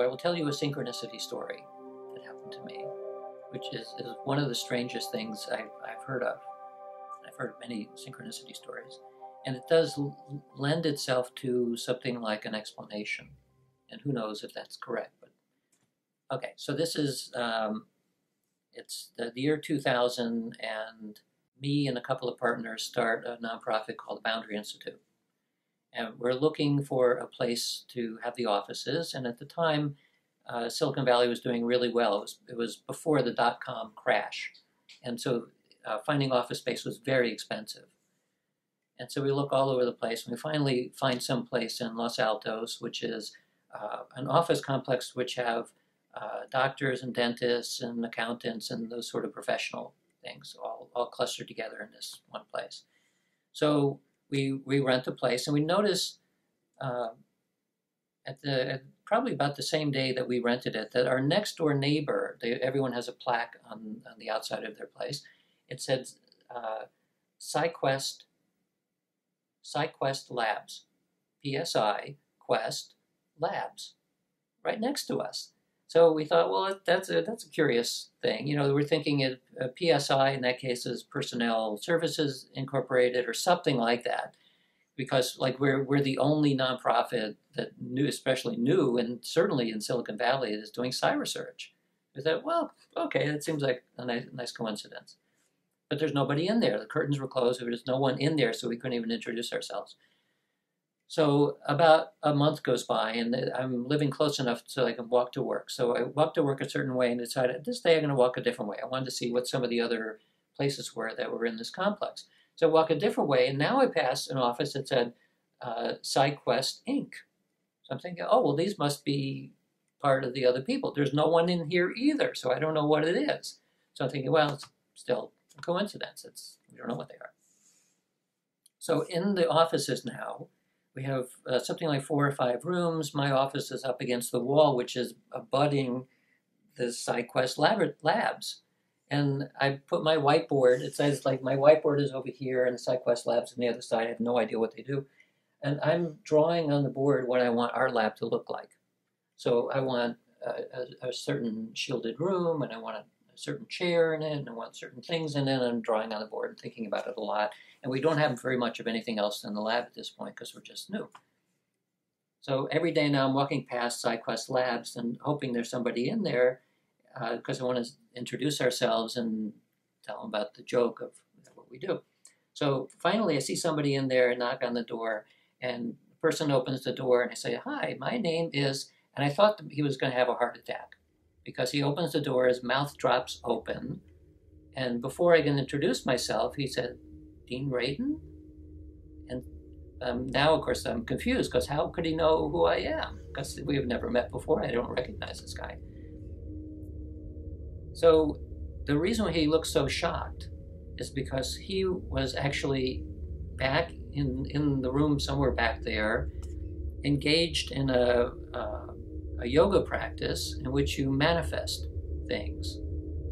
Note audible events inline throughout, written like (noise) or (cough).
I will tell you a synchronicity story that happened to me, which is, is one of the strangest things I've, I've heard of. I've heard many synchronicity stories. And it does lend itself to something like an explanation. And who knows if that's correct. But Okay, so this is, um, it's the, the year 2000, and me and a couple of partners start a nonprofit called the Boundary Institute. And we're looking for a place to have the offices. And at the time, uh, Silicon Valley was doing really well. It was, it was before the dot com crash. And so uh, finding office space was very expensive. And so we look all over the place. And we finally find some place in Los Altos, which is uh, an office complex which have uh, doctors and dentists and accountants and those sort of professional things all, all clustered together in this one place. So we, we rent the place and we notice uh, at the at probably about the same day that we rented it that our next door neighbor, they, everyone has a plaque on, on the outside of their place. It said uh, PsyQuest, PsyQuest Labs, PSI Quest Labs, right next to us. So we thought, well, that's a, that's a curious thing. You know, we're thinking of PSI in that case is Personnel Services Incorporated or something like that, because like we're we're the only nonprofit that new, especially new, and certainly in Silicon Valley, is doing Psi research. We thought, well, okay, that seems like a nice, nice coincidence. But there's nobody in there. The curtains were closed. There was no one in there, so we couldn't even introduce ourselves. So about a month goes by, and I'm living close enough so I can walk to work. So I walk to work a certain way and decided this day I'm going to walk a different way. I wanted to see what some of the other places were that were in this complex. So I walk a different way, and now I pass an office that said uh, Inc. So I'm thinking, oh, well, these must be part of the other people. There's no one in here either, so I don't know what it is. So I'm thinking, well, it's still a coincidence. It's we don't know what they are. So in the offices now, we have uh, something like four or five rooms. My office is up against the wall, which is abutting the PsyQuest lab labs. And I put my whiteboard, it says like my whiteboard is over here and the PsyQuest labs on the other side. I have no idea what they do. And I'm drawing on the board what I want our lab to look like. So I want a, a, a certain shielded room and I want a, certain chair in it and I want certain things in it. And I'm drawing on the board and thinking about it a lot. And we don't have very much of anything else in the lab at this point because we're just new. So every day now I'm walking past PsyQuest Labs and hoping there's somebody in there because uh, I want to introduce ourselves and tell them about the joke of what we do. So finally I see somebody in there and knock on the door and the person opens the door and I say, hi, my name is, and I thought he was going to have a heart attack because he opens the door, his mouth drops open, and before I can introduce myself, he said, Dean Radin? And um, now, of course, I'm confused because how could he know who I am? Because we have never met before. I don't recognize this guy. So the reason he looks so shocked is because he was actually back in, in the room somewhere back there, engaged in a, a, a yoga practice in which you manifest things.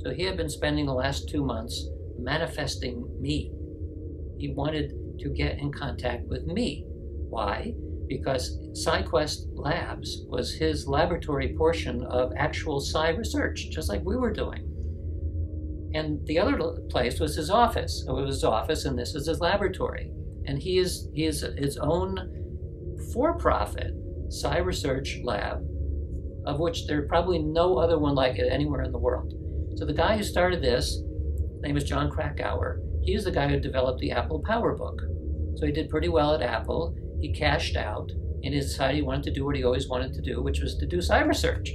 So he had been spending the last two months manifesting me he wanted to get in contact with me. Why? Because PsyQuest Labs was his laboratory portion of actual Psi research, just like we were doing. And the other place was his office. It was his office, and this is his laboratory. And he is he is his own for-profit Psi research lab, of which there probably no other one like it anywhere in the world. So the guy who started this, name is Jon Krakauer, He's the guy who developed the Apple PowerBook. So he did pretty well at Apple. He cashed out and he decided he wanted to do what he always wanted to do, which was to do Psi research.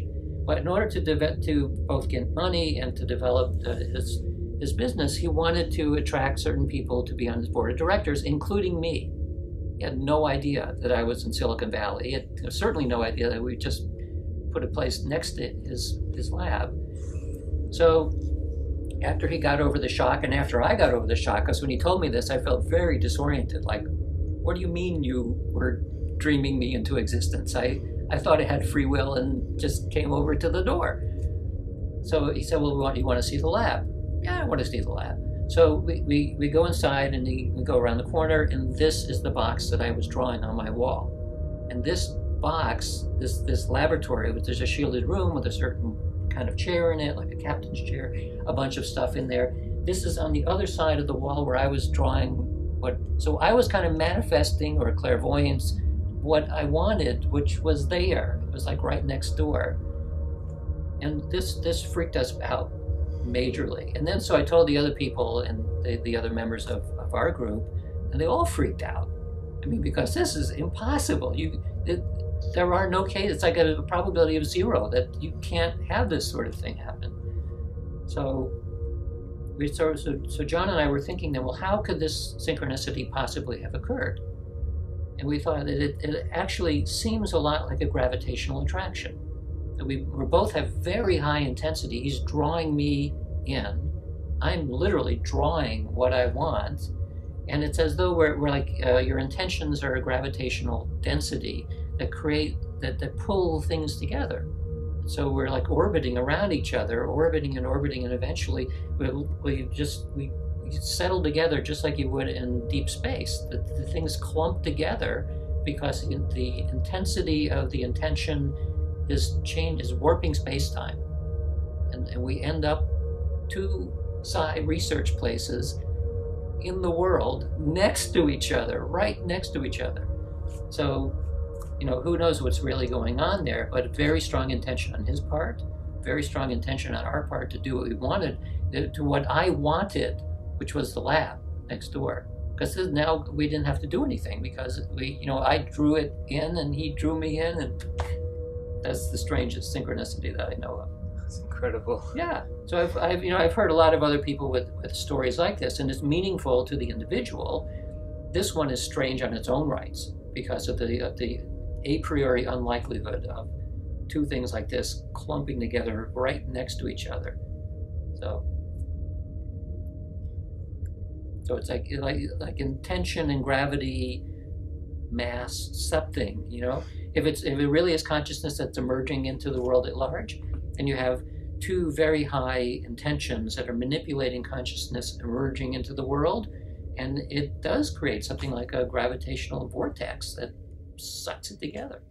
But in order to, de- to both get money and to develop his, his business, he wanted to attract certain people to be on his board of directors, including me. He had no idea that I was in Silicon Valley. He had certainly no idea that we just put a place next to his, his lab. So after he got over the shock and after I got over the shock, because when he told me this, I felt very disoriented. Like, what do you mean you were dreaming me into existence? I, I thought I had free will and just came over to the door. So he said, well, you want to see the lab? Yeah, I want to see the lab. So we, we, we go inside and we go around the corner, and this is the box that I was drawing on my wall. And this box, this this laboratory, which there's a shielded room with a certain kind of chair in it, like a captain's chair, a bunch of stuff in there. This is on the other side of the wall where I was drawing what. So I was kind of manifesting or clairvoyance what I wanted, which was there. It was like right next door. And this this freaked us out majorly. And then so I told the other people and the, the other members of, of our group, and they all freaked out. I mean, because this is impossible. You, it, there are no cases. It's like a probability of zero that you can't have this sort of thing happen. So, we so, so, so John and I were thinking then, well, how could this synchronicity possibly have occurred? And we thought that it, it actually seems a lot like a gravitational attraction. That we, we both have very high intensity. He's drawing me in. I'm literally drawing what I want and it's as though we're, we're like uh, your intentions are a gravitational density that create that, that pull things together. So we're like orbiting around each other orbiting and orbiting and eventually we, we just we, we settle together just like you would in deep space. The, the things clump together because the intensity of the intention is change is warping space-time. And, and we end up two Psi research places in the world next to each other, right next to each other. So, you know, who knows what's really going on there, but very strong intention on his part, very strong intention on our part to do what we wanted, uh, to what I wanted, which was the lab next door. Because now we didn't have to do anything because we, you know, I drew it in and he drew me in, and (laughs) that's the strangest synchronicity that I know of. That's incredible. Yeah. So I've, I've, you know, I've heard a lot of other people with, with stories like this, and it's meaningful to the individual. This one is strange on its own rights because of the, of the a priori unlikelihood of two things like this clumping together right next to each other. So, so it's like like like intention and gravity, mass, something. You know, if it's if it really is consciousness that's emerging into the world at large, and you have two very high intentions that are manipulating consciousness emerging into the world. And it does create something like a gravitational vortex that sucks it together.